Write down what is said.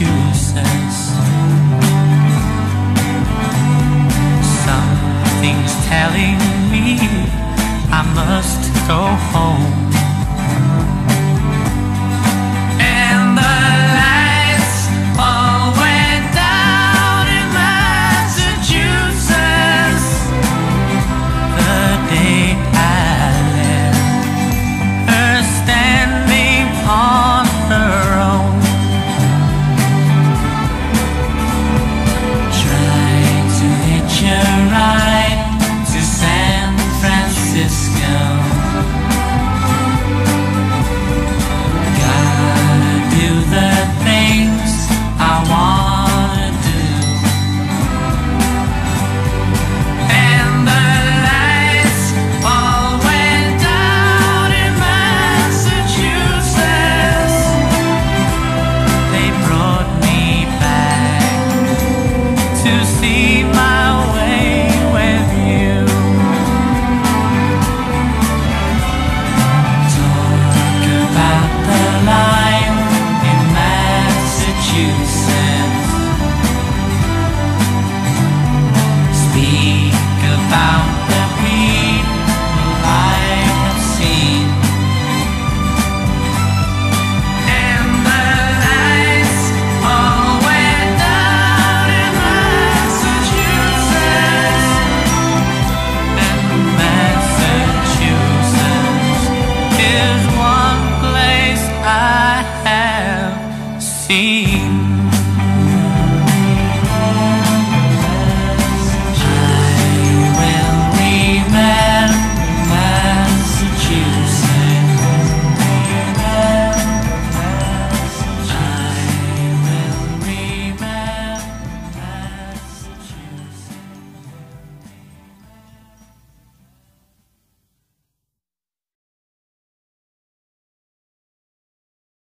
Massachusetts. Something's telling